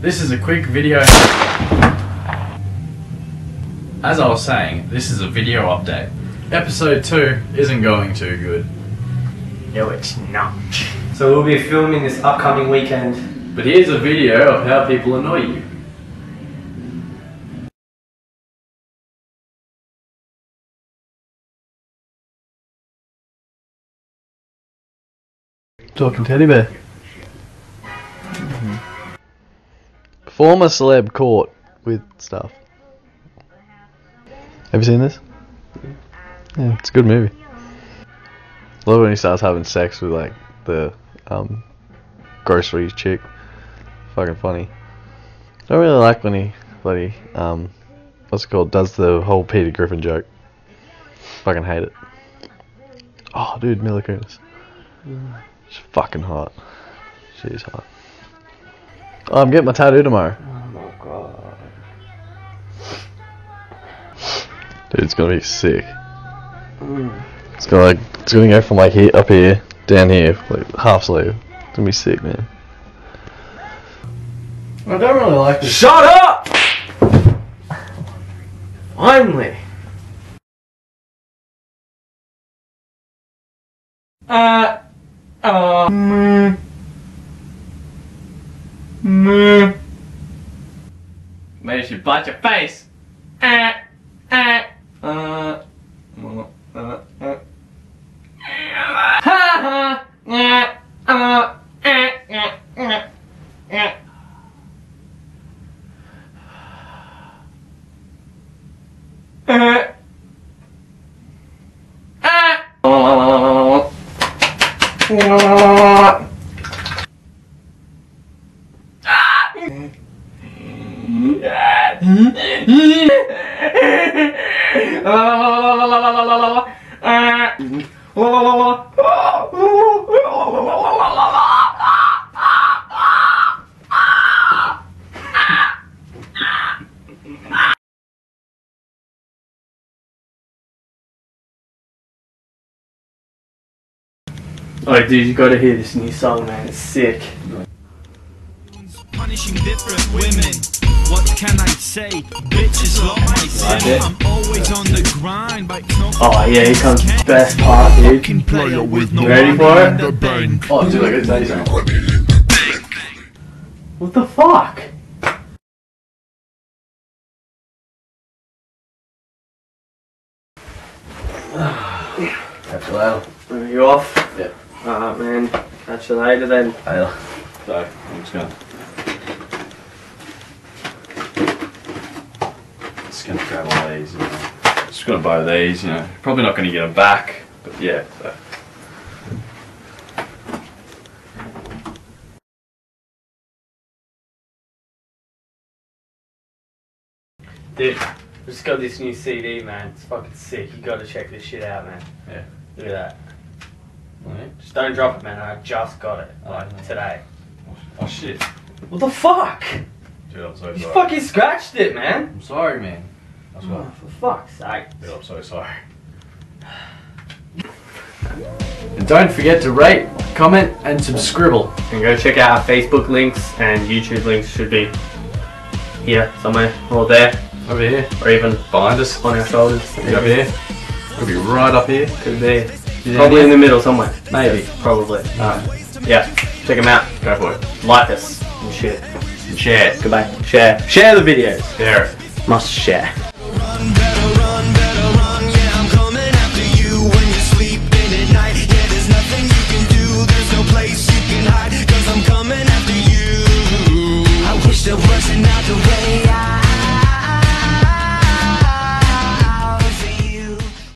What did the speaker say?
this is a quick video. As I was saying, this is a video update. Episode 2 isn't going too good. No, it's not. So we'll be filming this upcoming weekend. But here's a video of how people annoy you. Talking teddy bear. Former celeb caught with stuff. Have you seen this? Yeah, it's a good movie. Love when he starts having sex with like the um, grocery chick. Fucking funny. I don't really like when he bloody um, what's it called? Does the whole Peter Griffin joke. Fucking hate it. Oh, dude, Mila Kunis. She's fucking hot. She's hot. Oh, I'm getting my tattoo tomorrow. Oh my god. Dude, it's gonna be sick. It's gonna like it's gonna go from like here up here down here like half sleeve. It's gonna be sick, man. I don't really like this. Shut up! Finally. Uh. Uh. Maybe you should bite your face. Uh. Uh. Uh. Uh. Uh. Uh. Ha ha. Uh. Uh. Uh. Uh. Uh. Uh. Oh, dude, you gotta hear this new song, man. It's sick. punishing different women. What can I say? Bitches love my sin. I'm always on the grind, but it's not Oh, yeah, here comes the best part, dude. fucking player with no Ready for it? the bank. Oh, dude, I gotta tell you something. What the fuck? Catch you later. Are you off? Yeah. Alright, man. Catch you later then. Later. So, I'm just gonna. Gonna grab all these. You know. Just gonna buy these, you know. Probably not gonna get them back, but yeah. So. Dude, I just got this new CD, man. It's fucking sick. You gotta check this shit out, man. Yeah. Look at that. Alright. Just don't drop it, man. I just got it. Like, Oh. today. Oh shit. What the fuck? Dude, I'm so You fucking scratched it, man. I'm sorry, man. That's Oh, what. for fuck's sake. Dude, I'm so sorry. And don't forget to rate, comment, and subscribe. And go check out our Facebook links and YouTube links should be here somewhere or there Over here. or even Behind us. on our shoulders. Over here. Could be right up here. Could be. Yeah. Probably in the middle somewhere. Maybe. Probably. Alright. Yeah. Check them out. Go for it. Like us and shit. And share. Goodbye. Share. Share the videos. Share it. Must share.